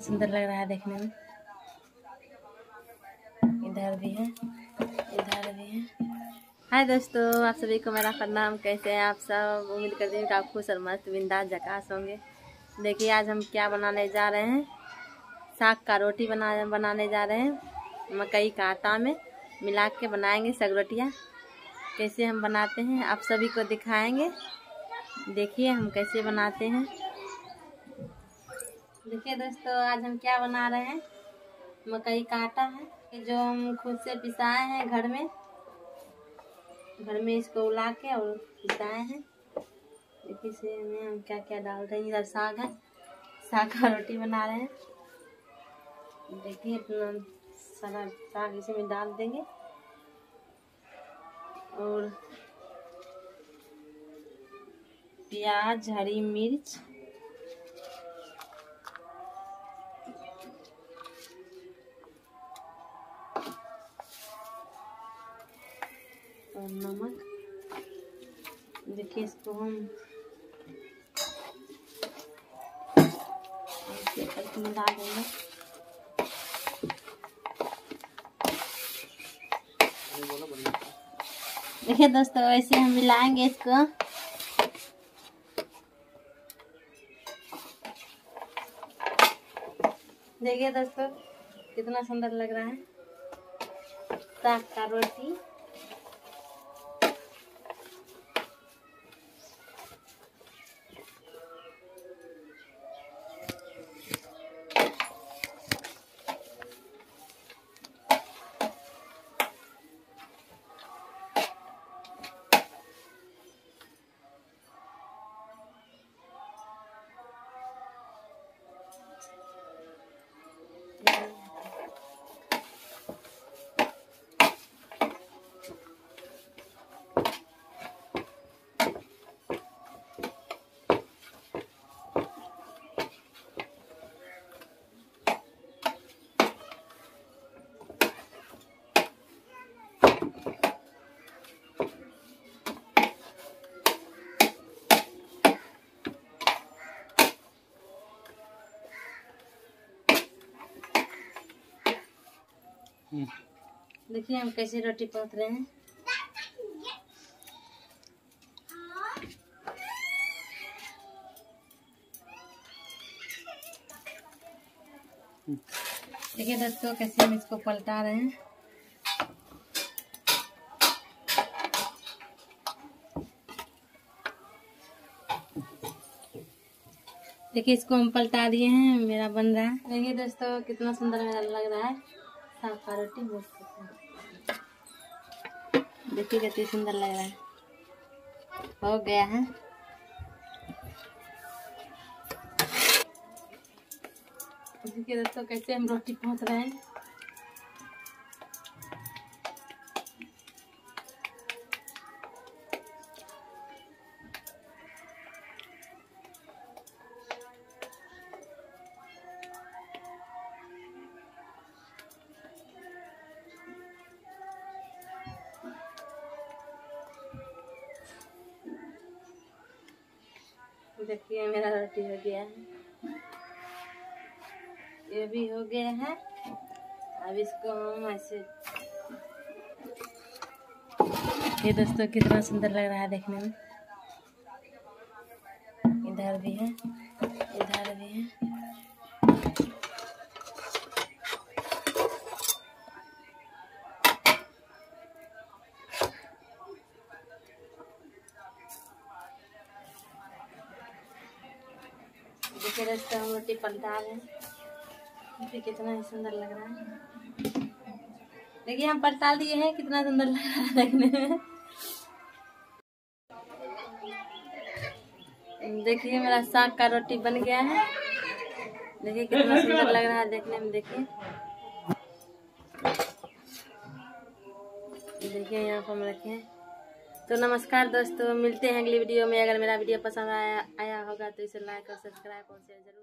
सुंदर लग रहा है देखने में। इधर भी है, इधर भी है। हाय दोस्तों, आप सभी को मेरा प्रणाम। कैसे हैं आप सब? उम्मीद करती हूँ कि आप खुश और मस्त, बिंदास जकास होंगे। देखिए, आज हम क्या बनाने जा रहे हैं। साग का रोटी बना, बनाने जा रहे हैं। मकई का आटा में मिला के बनाएँगे सग रोटियाँ कैसे हम बनाते हैं, आप सभी को दिखाएँगे। देखिए, हम कैसे बनाते हैं। देखिए दोस्तों, आज हम क्या बना रहे हैं? मकई का आटा है जो हम खुद से पिसाए हैं घर में घर में इसको उला के और पिसाए हैं। देखिए में हम क्या क्या डाल रहे हैं। इधर साग है। साग का रोटी बना रहे हैं। देखिए अपना सारा साग इसी में डाल देंगे। और प्याज, हरी मिर्च और नमक। देखिए इसको हम देंगे। देखिए दोस्तों ऐसे हम मिलाएँगे इसको। देखिए दोस्तों, कितना सुंदर लग रहा है। साग का देखिए हम कैसे रोटी पोत रहे हैं। देखिए दोस्तों कैसे हम इसको पलटा रहे हैं। देखिए इसको हम पलटा दिए हैं, मेरा बन रहा है। देखिए दोस्तों कितना सुंदर मेरा लग रहा है। का रोटी देखिए कितनी सुंदर लग रहा है। हो गया है। देखिए दोस्तों, कैसे हम रोटी पहुँच रहे हैं। देखिए, मेरा रोटी हो गया है। ये भी हो गया है। अब इसको हम ऐसे ये दोस्तों कितना सुंदर लग रहा है देखने में। इधर भी है, इधर भी है। देखिए दोस्तों हम रोटी पलटा देखिए कितना ही सुंदर लग रहा है। देखिए हम पलटा दिए हैं, कितना सुंदर लग रहा है देखने में। देखिए, मेरा साग का रोटी बन गया है। देखिए, कितना सुंदर लग रहा है देखने में, देखिए। देखिए, यहाँ पर हम रखे हैं। तो नमस्कार दोस्तों, मिलते हैं अगली वीडियो में। अगर मेरा वीडियो पसंद आया आया होगा तो इसे लाइक और सब्सक्राइब और शेयर ज़रूर